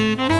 Música